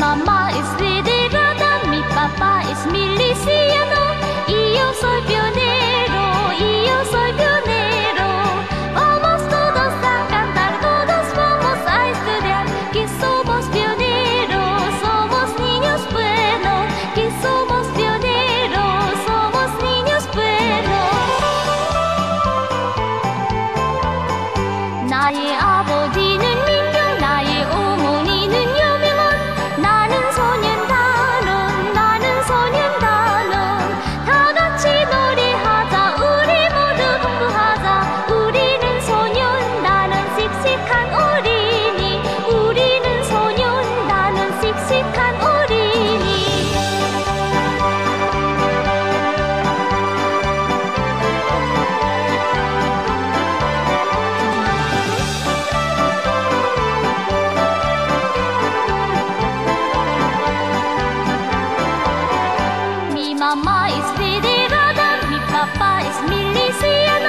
mamá es Venerada, mi papá es miliciano y yo soy pionero, y yo soy pionero. Vamos todos a cantar, todos vamos a estudiar, que somos pioneros, somos niños buenos, que somos pioneros, somos niños buenos. Nadie ha podido Mama ist wie die Federer, mit Papa ist Millie, sie